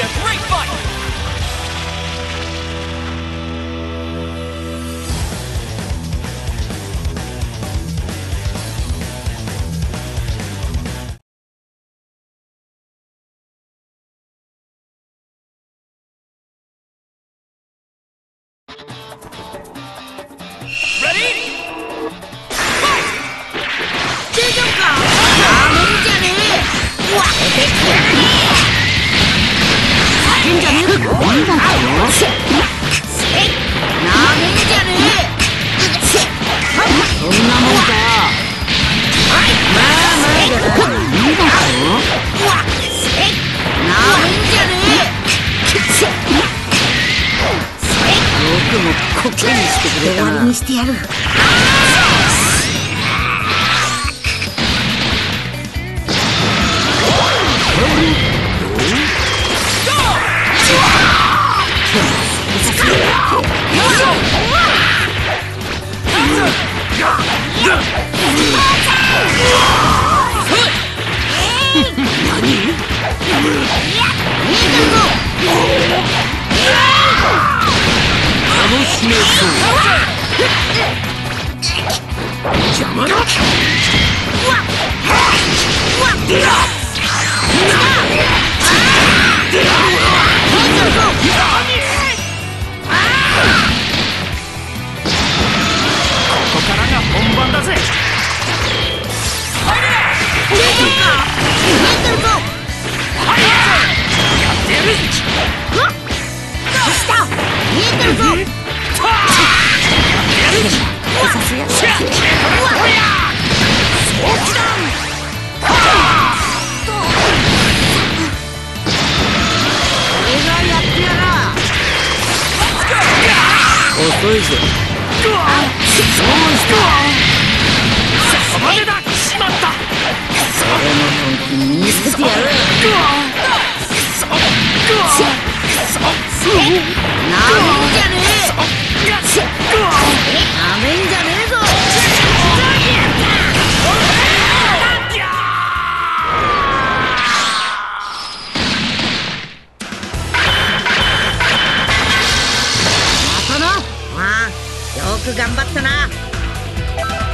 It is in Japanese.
a great fight! 手にしてくれたな。終わりにしてやる。邪魔だ。遅いぞそまでだしまったそれの本気見せてやる。ゴーそそそく頑張ったな。